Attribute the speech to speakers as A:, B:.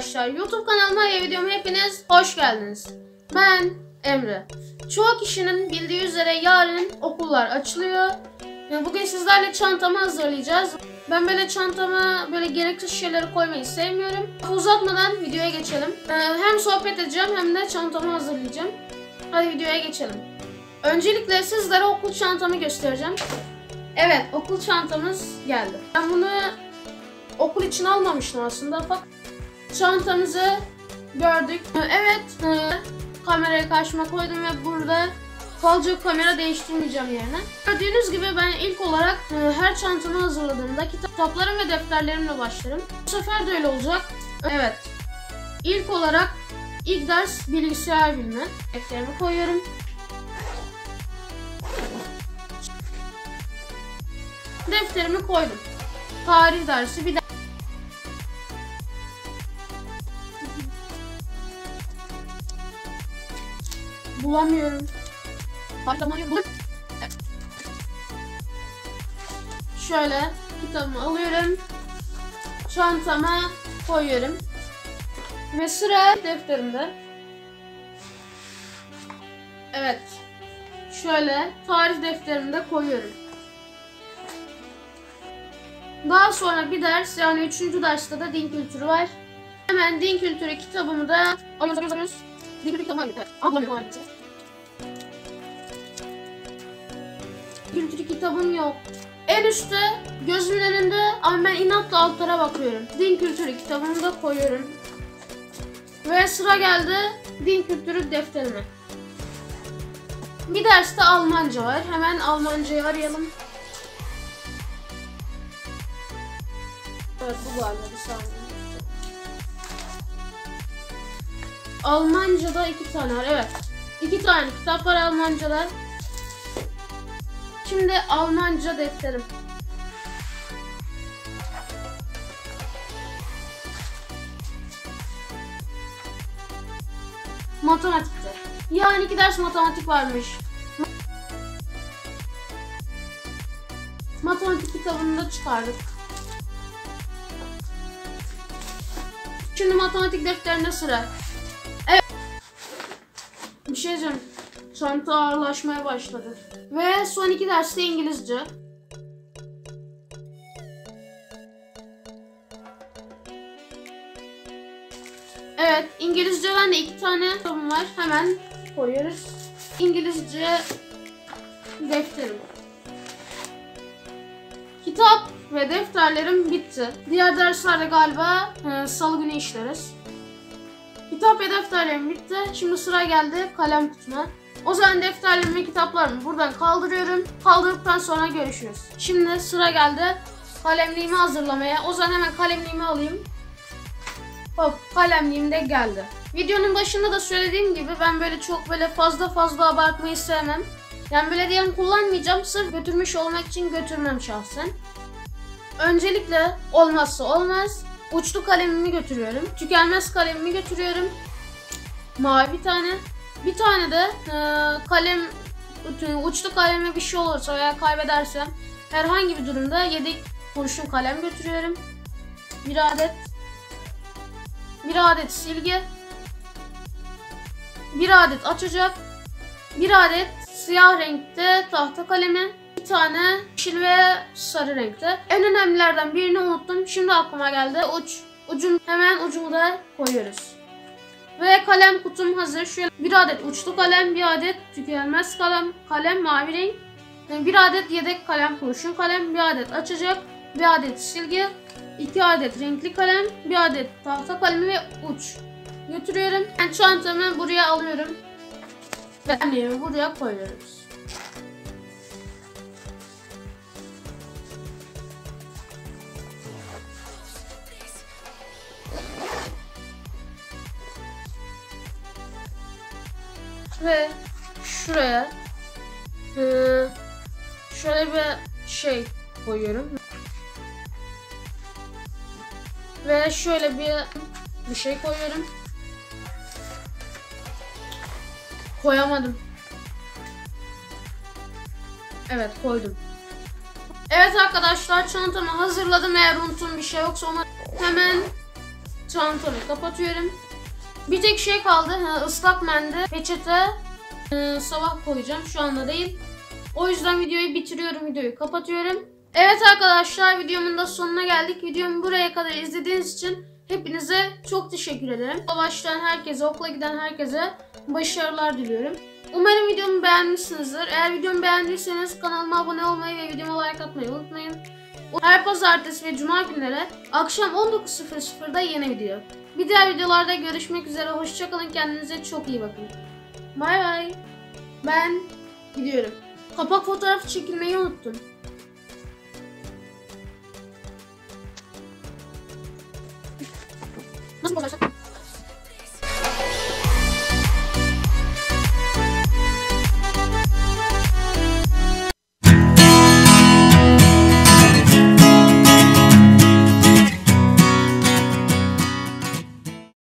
A: arkadaşlar. YouTube kanalıma ve videoma hepiniz hoş geldiniz. Ben Emre. Çoğu kişinin bildiği üzere yarın okullar açılıyor. Bugün sizlerle çantamı hazırlayacağız. Ben böyle çantama böyle gereksiz şeyleri koymayı sevmiyorum. Uzatmadan videoya geçelim. Ee, Hem sohbet edeceğim hem de çantamı hazırlayacağım. Hadi videoya geçelim. Öncelikle sizlere okul çantamı göstereceğim. Evet okul çantamız geldi. Ben bunu okul için almamıştım aslında fakat çantamızı gördük. Evet e, kamerayı karşıma koydum ve burada kalıcı kamera değiştirmeyeceğim yerine. Gördüğünüz gibi ben ilk olarak e, her çantamı hazırladığımda kitaplarım ve defterlerimle başlarım. Bu sefer de öyle olacak. Evet. İlk olarak ilk ders bilgisayar bilimi. Defterimi koyuyorum. Defterimi koydum. Tarih dersi bir bulamıyorum. Patlamayı bul. Evet. Şöyle kitabımı alıyorum. Çantama koyuyorum. Ve sıra defterimde. Evet. Şöyle tarih defterimde koyuyorum. Daha sonra bir ders yani üçüncü derste de din kültürü var. Hemen din kültürü kitabımı da alıyoruz alıyoruz. Din kültürü kitabımı alıyoruz. Evet. Ablamıyorum maalesef. Kültürü kitabım yok. En üstte gözümün önünde ama ben inatla altlara bakıyorum. Din kültürü kitabımı da koyuyorum. Ve sıra geldi din kültürü defterime. Bir derste Almanca var. Hemen Almancayı arayalım. Evet bu galiba bir saniye. Almanca'da iki tane var. Evet. İki tane kitap var Almanca'da. Şimdi Almanca defterim. Matematikte. Yani iki ders matematik varmış. Matematik kitabını da çıkardık. Şimdi matematik defterinde sıra. Çanta ağırlaşmaya başladı. Ve son iki derste İngilizce. Evet, İngilizceden de iki tane kitabım var. Hemen koyuyoruz. İngilizce defterim. Kitap ve defterlerim bitti. Diğer derslerde galiba e, salı günü işleriz. Kitap ve defterlerim bitti. Şimdi sıra geldi kalem kutuma. O zaman defterlerimi ve kitaplarımı buradan kaldırıyorum. Kaldırdıktan sonra görüşürüz. Şimdi sıra geldi kalemliğimi hazırlamaya. O zaman hemen kalemliğimi alayım. Hop kalemliğim de geldi. Videonun başında da söylediğim gibi ben böyle çok böyle fazla fazla abartmayı sevmem. Yani böyle diyelim kullanmayacağım. Sırf götürmüş olmak için götürmem şahsen. Öncelikle olmazsa olmaz. Uçlu kalemimi götürüyorum. Tükenmez kalemimi götürüyorum. Mavi tane. Bir tane de e, kalem uçlu kaleme bir şey olursa veya kaybedersem herhangi bir durumda yedek kurşun kalem götürüyorum. Bir adet bir adet silgi bir adet açacak bir adet siyah renkte tahta kalemi bir tane yeşil ve sarı renkte. En önemlilerden birini unuttum. Şimdi aklıma geldi. Uç. Ucun hemen ucunu da koyuyoruz. Ve kalem kutum hazır. Şöyle bir adet uçlu kalem, bir adet tükenmez kalem, kalem mavi renk, bir adet yedek kalem, kurşun kalem, bir adet açacak, bir adet silgi, iki adet renkli kalem, bir adet tahta kalemi ve uç. Götürüyorum. Ben çantamı buraya alıyorum. Ve buraya koyuyoruz. Ve şuraya e, şöyle bir şey koyuyorum. Ve şöyle bir bir şey koyuyorum. Koyamadım. Evet koydum. Evet arkadaşlar çantamı hazırladım. Eğer unuttuğum bir şey yoksa onu hemen çantamı kapatıyorum. Bir tek şey kaldı. Ha, ıslak mendil, peçete, e, sabah koyacağım. Şu anda değil. O yüzden videoyu bitiriyorum. Videoyu kapatıyorum. Evet arkadaşlar videomun da sonuna geldik. Videomu buraya kadar izlediğiniz için hepinize çok teşekkür ederim. Başlayan herkese, okula giden herkese başarılar diliyorum. Umarım videomu beğenmişsinizdir. Eğer videomu beğendiyseniz kanalıma abone olmayı ve videoma like atmayı unutmayın. Her pazartesi ve cuma günleri akşam 19.00'da yeni video. Bir diğer videolarda görüşmek üzere. Hoşçakalın. Kendinize çok iyi bakın. Bay bay. Ben gidiyorum. Kapak fotoğrafı çekilmeyi unuttum. Nasıl bozarsan?